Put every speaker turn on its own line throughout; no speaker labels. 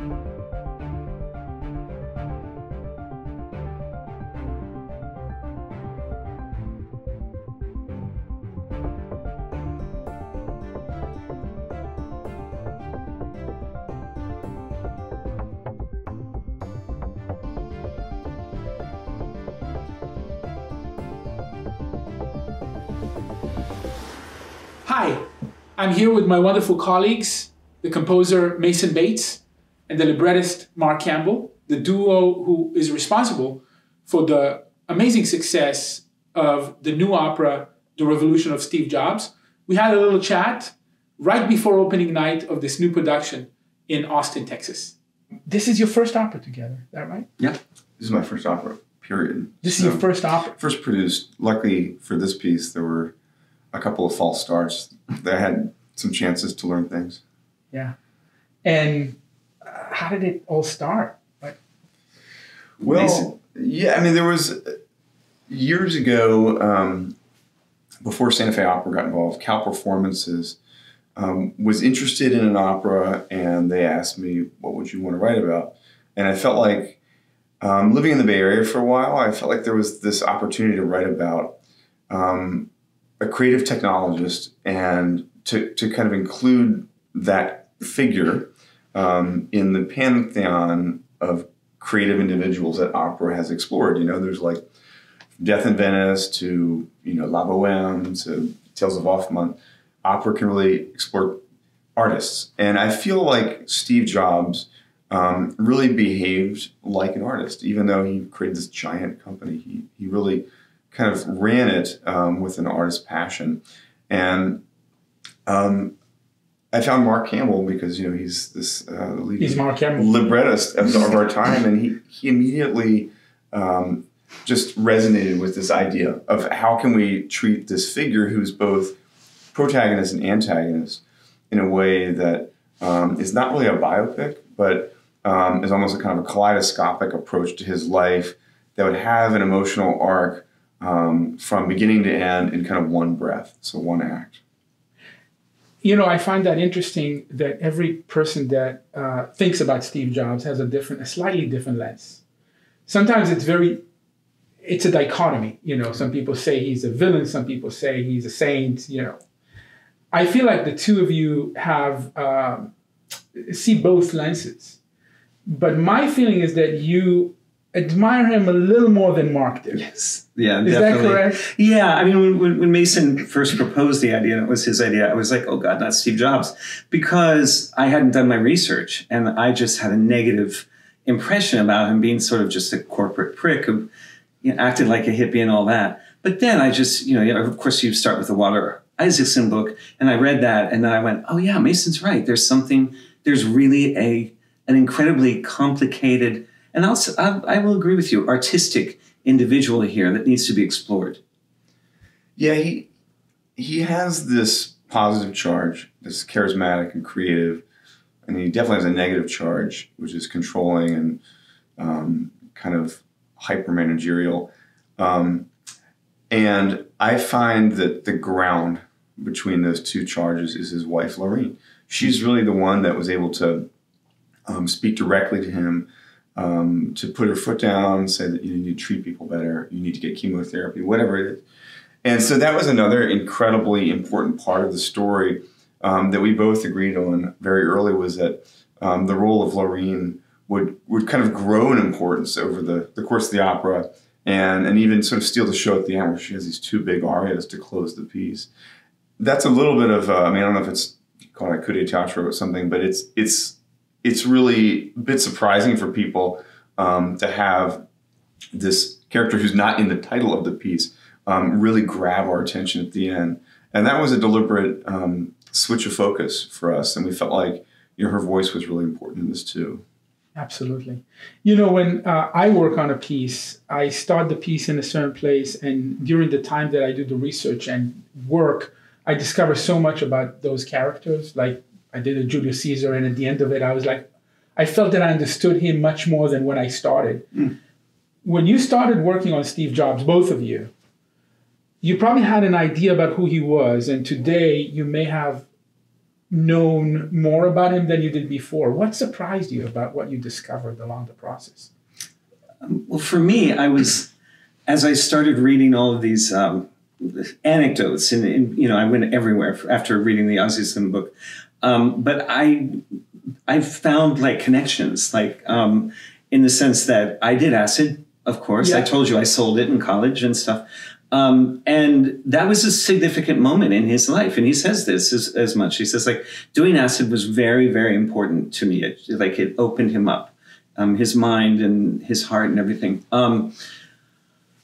Hi, I'm here with my wonderful colleagues, the composer Mason Bates and the librettist Mark Campbell, the duo who is responsible for the amazing success of the new opera, The Revolution of Steve Jobs. We had a little chat right before opening night of this new production in Austin, Texas. This is your first opera together, is that right?
Yeah, this is my first opera, period.
This is your first opera?
First produced. Luckily for this piece, there were a couple of false starts. They had some chances to learn things.
Yeah. And how did it all start? Like,
well, yeah, I mean, there was uh, years ago, um, before Santa Fe Opera got involved, Cal Performances um, was interested in an opera, and they asked me, "What would you want to write about?" And I felt like um, living in the Bay Area for a while, I felt like there was this opportunity to write about um, a creative technologist and to, to kind of include that figure um, in the pantheon of creative individuals that opera has explored. You know, there's like Death in Venice to, you know, La Boheme to Tales of Hoffmann. Opera can really explore artists. And I feel like Steve Jobs um, really behaved like an artist, even though he created this giant company. He, he really kind of ran it um, with an artist passion. And um, I found Mark Campbell because you know he's this uh,
he's Mark Campbell.
librettist of, of our time, and he he immediately um, just resonated with this idea of how can we treat this figure who's both protagonist and antagonist in a way that um, is not really a biopic, but um, is almost a kind of a kaleidoscopic approach to his life that would have an emotional arc um, from beginning to end in kind of one breath, so one act.
You know, I find that interesting that every person that uh, thinks about Steve Jobs has a different, a slightly different lens. Sometimes it's very, it's a dichotomy. You know, some people say he's a villain, some people say he's a saint. You know, I feel like the two of you have um, see both lenses, but my feeling is that you admire him a little more than Mark did.
Yes. Yeah,
Is
definitely.
that correct?
Yeah, I mean, when, when Mason first proposed the idea, and it was his idea, I was like, oh God, not Steve Jobs, because I hadn't done my research and I just had a negative impression about him being sort of just a corporate prick who you know, acted like a hippie and all that. But then I just, you know, of course, you start with the Walter Isaacson book, and I read that, and then I went, oh yeah, Mason's right. There's something, there's really a an incredibly complicated and I'll, I, will agree with you, artistic individual here that needs to be explored.
Yeah, he he has this positive charge, this charismatic and creative, and he definitely has a negative charge, which is controlling and um, kind of hyper managerial. Um, and I find that the ground between those two charges is his wife, Laurene. She's really the one that was able to um, speak directly to him um, to put her foot down, say that you need to treat people better, you need to get chemotherapy, whatever it is. And so that was another incredibly important part of the story um, that we both agreed on very early was that um, the role of Laurene would, would kind of grow in importance over the, the course of the opera and, and even sort of steal the show at the end where she has these two big arias to close the piece. That's a little bit of, uh, I mean, I don't know if it's called a coup d'etat or something, but it's, it's it's really a bit surprising for people um, to have this character who's not in the title of the piece um, really grab our attention at the end. And that was a deliberate um, switch of focus for us. And we felt like you know, her voice was really important in this too.
Absolutely. You know, when uh, I work on a piece, I start the piece in a certain place, and during the time that I do the research and work, I discover so much about those characters. Like I did a Julius Caesar, and at the end of it, I was like, I felt that I understood him much more than when I started. Mm. When you started working on Steve Jobs, both of you, you probably had an idea about who he was, and today you may have known more about him than you did before. What surprised you about what you discovered along the process?
Well, for me, I was as I started reading all of these um, anecdotes, and, and, you know, I went everywhere after reading the Isaacson book. Um, but I, I found like connections, like um, in the sense that I did acid. Of course, yeah. I told you I sold it in college and stuff. Um, and that was a significant moment in his life. And he says this as, as much. He says, like, doing acid was very, very important to me. It, like, it opened him up, um, his mind and his heart and everything. Um,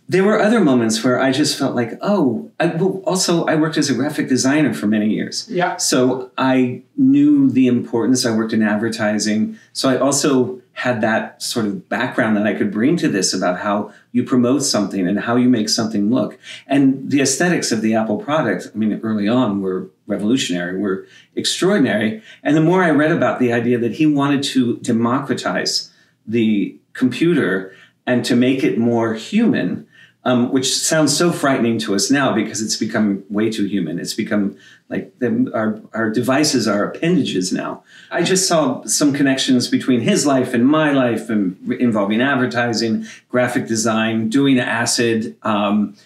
there were other moments where I just felt like, oh, I, well, also I worked as a graphic designer for many years.
Yeah.
So I knew the importance. I worked in advertising. So I also had that sort of background that I could bring to this about how you promote something and how you make something look. And the aesthetics of the Apple product, I mean, early on were revolutionary, were extraordinary. And the more I read about the idea that he wanted to democratize the computer and to make it more human, um, which sounds so frightening to us now because it's become way too human. It's become like the, our, our devices are appendages now. I just saw some connections between his life and my life and involving advertising, graphic design, doing acid, um,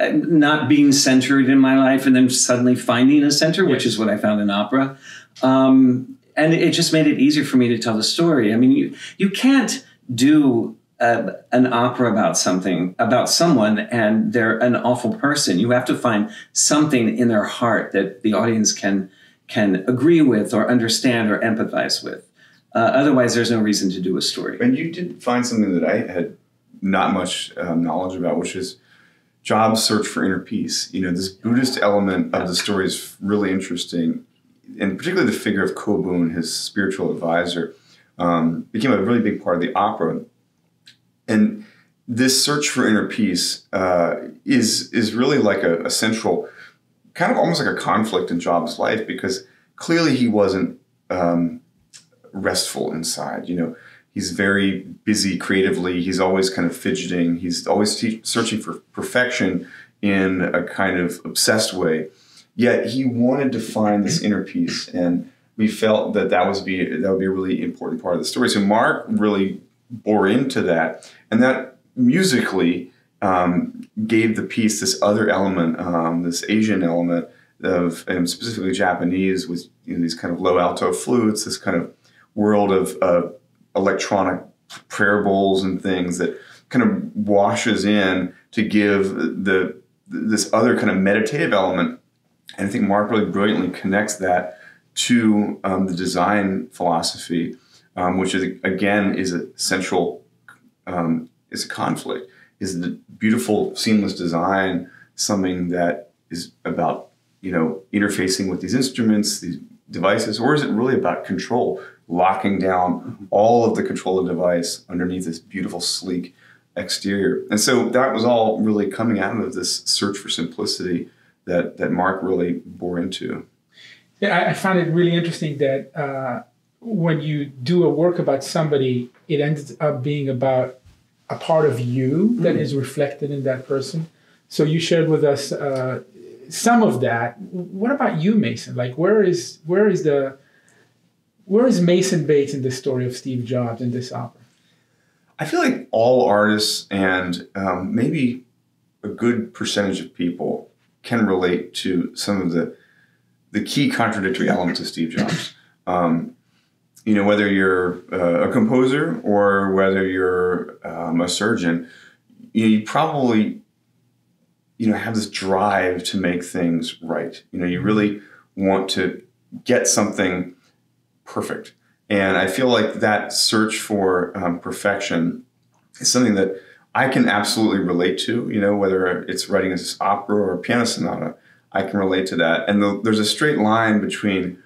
not being centered in my life, and then suddenly finding a center, which is what I found in opera. Um, and it just made it easier for me to tell the story. I mean, you, you can't do uh, an opera about something about someone and they're an awful person. You have to find something in their heart that the audience can can agree with or understand or empathize with. Uh, otherwise there's no reason to do a story.
And you did find something that i had not much um, knowledge about which is Jobs' search for inner peace. You know this buddhist element of the story is really interesting and particularly the figure of kobun his spiritual advisor um, became a really big part of the opera and this search for inner peace uh, is is really like a, a, central, kind of almost like a conflict in Jobs' life because clearly he wasn't um, restful inside. You know, he's very busy creatively. He's always kind of fidgeting. He's always te- searching for perfection in a kind of obsessed way. Yet he wanted to find this inner peace, and we felt that that was be that would be a really important part of the story. So Mark really bore into that, and that musically um, gave the piece this other element, um, this Asian element of, and specifically Japanese, with you know, these kind of low alto flutes, this kind of world of uh, electronic prayer bowls and things that kind of washes in to give the this other kind of meditative element. And I think Mark really brilliantly connects that to um, the design philosophy um, which is again is a central um, is a conflict. Is the beautiful seamless design something that is about you know interfacing with these instruments, these devices, or is it really about control, locking down all of the control of the device underneath this beautiful, sleek exterior? And so that was all really coming out of this search for simplicity that that Mark really bore into.
Yeah, I found it really interesting that uh, when you do a work about somebody, it ends up being about a part of you that mm. is reflected in that person. So you shared with us uh, some of that. What about you, Mason? Like, where is where is the where is Mason Bates in the story of Steve Jobs in this opera?
I feel like all artists and um, maybe a good percentage of people can relate to some of the the key contradictory elements of Steve Jobs. Um, you know, whether you're uh, a composer or whether you're um, a surgeon, you, know, you probably, you know, have this drive to make things right. You know, you really want to get something perfect. And I feel like that search for um, perfection is something that I can absolutely relate to. You know, whether it's writing this opera or a piano sonata, I can relate to that. And the, there's a straight line between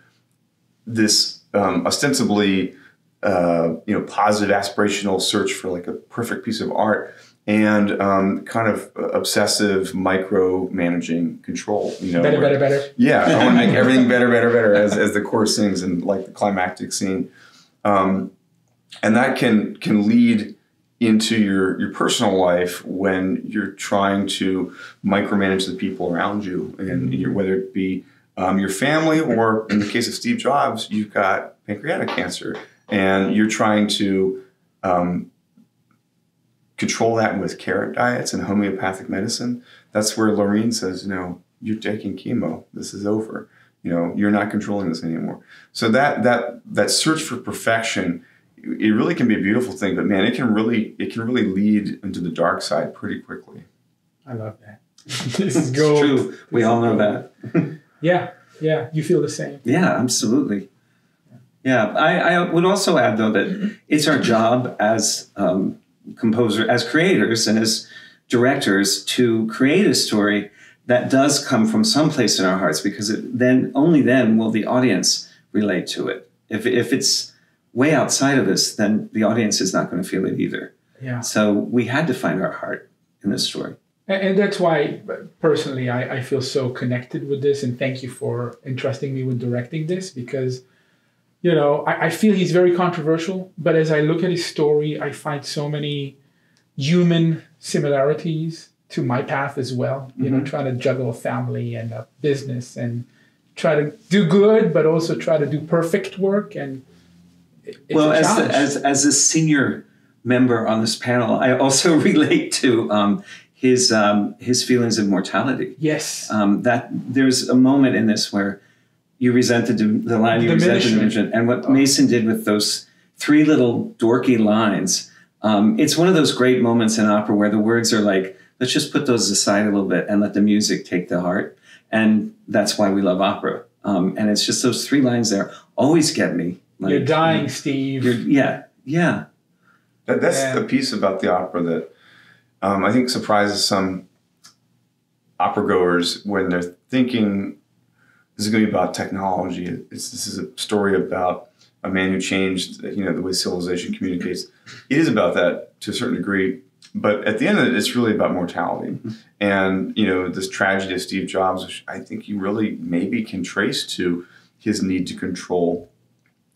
this um, ostensibly uh, you know positive aspirational search for like a perfect piece of art and um, kind of obsessive micro managing control you know
better where, better. Better
yeah i want to make everything better better better as, as the chorus sings and like the climactic scene. Um, and that can can lead into your your personal life when you're trying to micromanage the people around you and whether it be um, your family, or in the case of Steve Jobs, you've got pancreatic cancer, and you're trying to um, control that with carrot diets and homeopathic medicine. That's where Laurene says, you know, you're taking chemo. This is over. You know, you're not controlling this anymore. So that that that search for perfection, it really can be a beautiful thing, but man, it can really it can really lead into the dark side pretty quickly.
I love that. this is gold.
True. We all know that.
Yeah, yeah. You feel the same.
Yeah, absolutely. Yeah, I, I would also add though that it's our job as um, composer, as creators, and as directors to create a story that does come from someplace in our hearts, because it, then only then will the audience relate to it. If if it's way outside of us, then the audience is not going to feel it either.
Yeah.
So we had to find our heart in this story.
And, that's why, personally, I, I feel so connected with this. And thank you for entrusting me with directing this because, you know, I, I feel he's very controversial. But as I look at his story, I find so many human similarities to my path as well. You know, trying to juggle a family and a business and try to do good, but also try to do perfect work. And it's
well,
a
as, as as a senior member on this panel, I also relate to um, his um, his feelings of mortality.
yes,
Um, that there's a moment in this where you resent the, the line, you resent the
Diminishment.
and what Mason did with those three little dorky lines. Um, it's one of those great moments in opera where the words are like, let's just put those aside a little bit and let the music take the heart, and that's why we love opera. Um, and it's just those three lines there always get me. Like,
you're dying, Steve.
you're- yeah, yeah.
That, that's
Yeah.
the piece about the opera that um, I think surprises some opera goers when they're thinking this is going to be about technology. It's, this is a story about a man who changed, you know, the way civilization communicates. It is about that to a certain degree, but at the end of it, it's really about mortality. And you know, this tragedy of Steve Jobs, which I think you really maybe can trace to his need to control,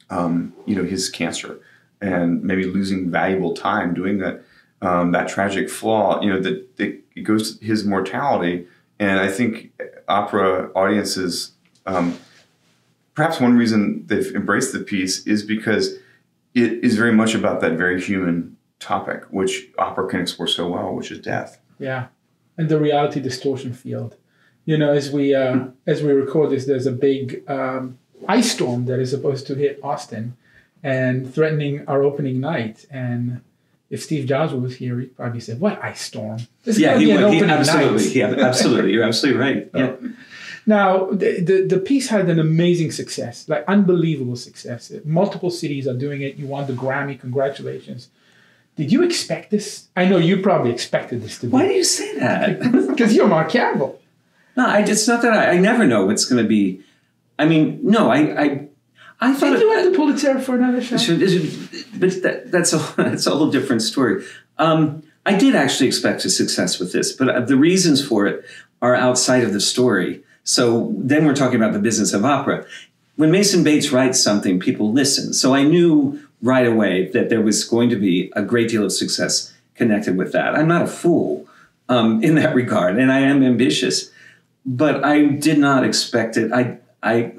um, you know, his cancer and maybe losing valuable time doing that. Um, that tragic flaw, you know, that, it goes to his mortality. And I think opera audiences, um, perhaps one reason they've embraced the piece is because it is very much about that very human topic, which opera can explore so well, which is death.
Yeah, and the reality distortion field. You know, as we uh, as we record this, there's a big um, ice storm that is supposed to hit Austin and threatening our opening night. And if Steve Jobs was here, he'd probably say, "What ice storm? This is
Yeah, he would. He, absolutely.
night."
Yeah, absolutely. You're absolutely right. Yeah.
Now, the, the, the piece had an amazing success, like unbelievable success. Multiple cities are doing it. You won the Grammy. Congratulations. Did you expect this? I know you probably expected this to be.
Why do you say that?
Because you're Mark Campbell.
No, I, it's not that I, I never know what's going to be. I mean, no, I, I, I thought
Did you win the Pulitzer for another show?
Should- is it- but that, that's a that's a whole different story. Um, I did actually expect a success with this, but uh, the reasons for it are outside of the story. So then we're talking about the business of opera. When Mason Bates writes something, people listen. So I knew right away that there was going to be a great deal of success connected with that. I'm not a fool um, in that regard, and I am ambitious, but I did not expect it. I I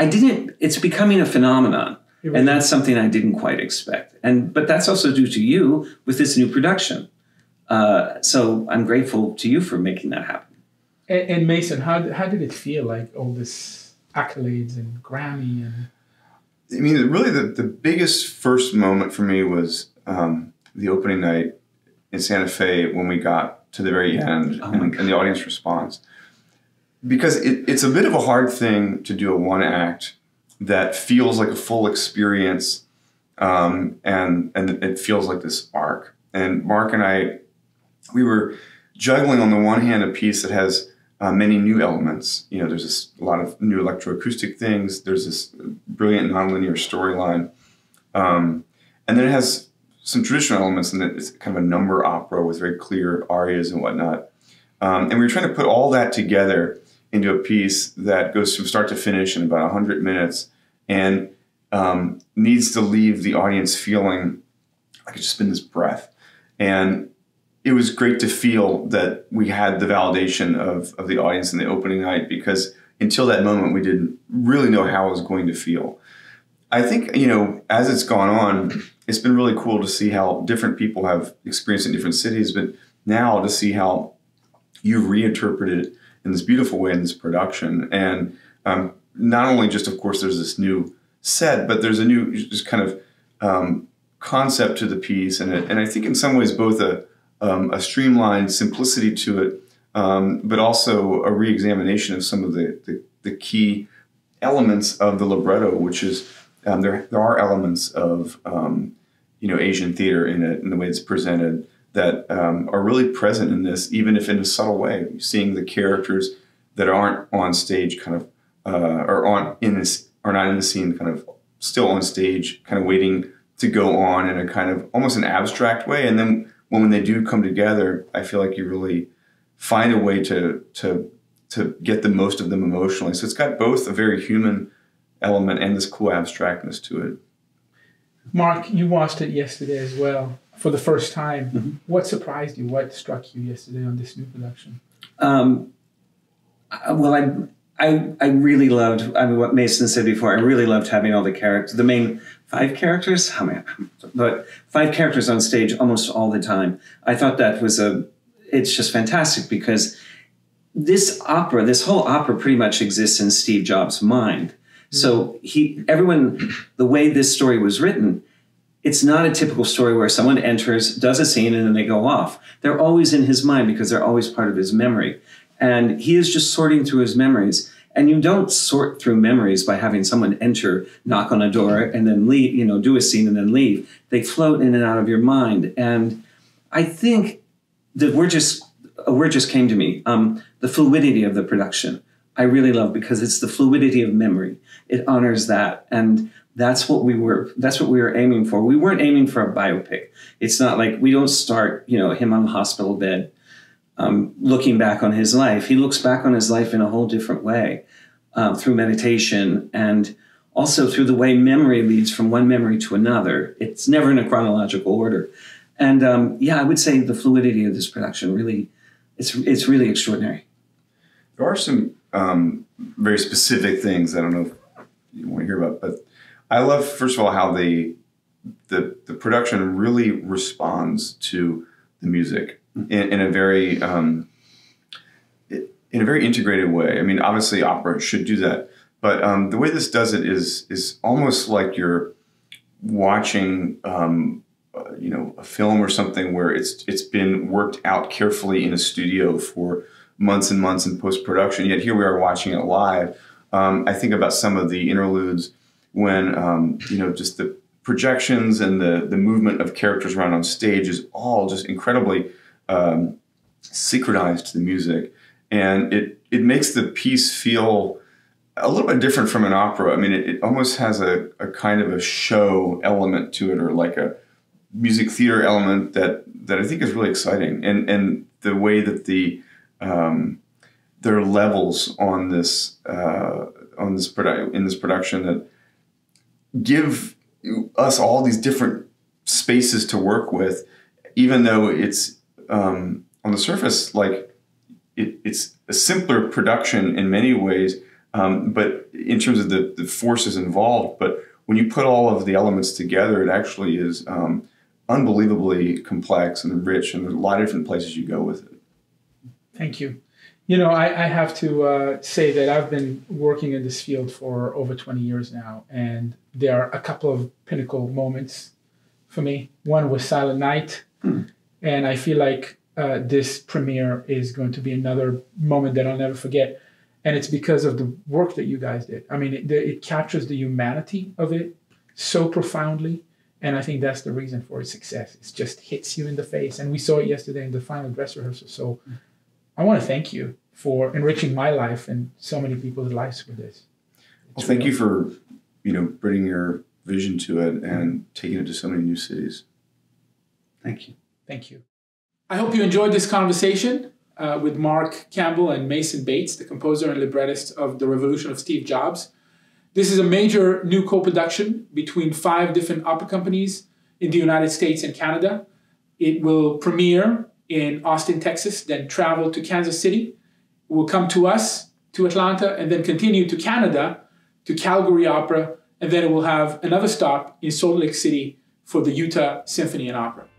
I didn't. It's becoming a phenomenon,
It
and that's something I didn't quite expect. And but that's also due to you with this new production. Uh, so I'm grateful to you for making that happen.
And, and Mason, how, how did it feel like all this accolades and Grammy and
I mean, really, the, the biggest first moment for me was um, the opening night in Santa Fe when we got to the very end
Oh
and, and the audience response. Because it, it's a bit of a hard thing to do a one act that feels like a full experience um, and, and it feels like this arc. And Mark and I, we were juggling on the one hand a piece that has uh, many new elements. You know, there's this, a lot of new electroacoustic things. There's this brilliant nonlinear storyline, um, and then it has some traditional elements that it's kind of a number opera with very clear arias and whatnot. Um, and we were trying to put all that together into a piece that goes from start to finish in about 100 minutes and um, needs to leave the audience feeling like it's just been this breath. And it was great to feel that we had the validation of, of the audience in the opening night because until that moment, we didn't really know how it was going to feel. I think, you know, as it's gone on, it's been really cool to see how different people have experienced in different cities, but now to see how you've reinterpreted in this beautiful way in this production. And um, not only just, of course, there's this new set, but there's a new just kind of um, concept to the piece, and, and I think in some ways both a, um, a streamlined simplicity to it, um, but also a reexamination of some of the, the, the, key elements of the libretto, which is um, there, there are elements of um, you know Asian theater in it, in the way it's presented, that um, are really present in this, even if in a subtle way. Seeing the characters that aren't on stage, kind of, uh, or on in this, are not in the scene, kind of still on stage, kind of waiting to go on in a kind of almost an abstract way. And then when they do come together, I feel like you really find a way to to to get the most of them emotionally. So it's got both a very human element and this cool abstractness to it.
Mark, you watched it yesterday as well for the first time. Mm-hmm. What surprised you? What struck you yesterday on this new production? Um,
well, I I, I really loved I mean what Mason said before. I really loved having all the characters, the main five characters. How many? But five characters on stage almost all the time. I thought that was a. It's just fantastic because this opera, this whole opera, pretty much exists in Steve Jobs' mind. So he, everyone, the way this story was written, it's not a typical story where someone enters, does a scene, and then they go off. They're always in his mind because they're always part of his memory. And he is just sorting through his memories. And you don't sort through memories by having someone enter, knock on a door, and then leave, you know, do a scene and then leave. They float in and out of your mind. And I think the word just a word just came to me. Um, the fluidity of the production. I really love because it's the fluidity of memory. It honors that. And that's what we were that's what we were aiming for. We weren't aiming for a biopic. It's not like we don't start, you know, him on the hospital bed um, looking back on his life. He looks back on his life in a whole different way uh, through meditation and also through the way memory leads from one memory to another. It's never in a chronological order. And um, yeah, I would say the fluidity of this production really, it's, it's really extraordinary.
There are some um, very specific things I don't know if you want to hear about, but I love, first of all, how the, the, the production really responds to the music in, in a very um, in a very integrated way. I mean, obviously, opera should do that, but um, the way this does it is is almost like you're watching, um, uh, you know, a film or something where it's it's been worked out carefully in a studio for months and months in post production. Yet here we are watching it live. Um, I think about some of the interludes when um, you know just the projections and the the movement of characters around on stage is all just incredibly um, synchronized to the music, and it it makes the piece feel a little bit different from an opera. I mean, it, it almost has a, a kind of a show element to it, or like a music theater element that that I think is really exciting, and and the way that the um, there are levels on this uh, on this produ- in this production that give us all these different spaces to work with, even though it's um, on the surface, like it, it's a simpler production in many ways, um, but in terms of the, the forces involved. But when you put all of the elements together, it actually is um, unbelievably complex and rich, and there's a lot of different places you go with it.
Thank you. You know, I, I have to uh, say that I've been working in this field for over 20 years now, and there are a couple of pinnacle moments for me. One was Silent Night. Hmm and I feel like uh, this premiere is going to be another moment that I'll never forget. And it's because of the work that you guys did. I mean, it, it captures the humanity of it so profoundly. And I think that's the reason for its success. It just hits you in the face. And we saw it yesterday in the final dress rehearsal. So I want to thank you for enriching my life and so many people's lives with this.
It's well, thank you for, you know, bringing your vision to it and taking it to so many new cities.
Thank you.
Thank you. I hope you enjoyed this conversation uh, with Mark Campbell and Mason Bates, the composer and librettist of The Revolution of Steve Jobs. This is a major new co production between five different opera companies in the United States and Canada. It will premiere in Austin, Texas, then travel to Kansas City. It will come to us to Atlanta and then continue to Canada to Calgary Opera, and then it will have another stop in Salt Lake City for the Utah Symphony and Opera.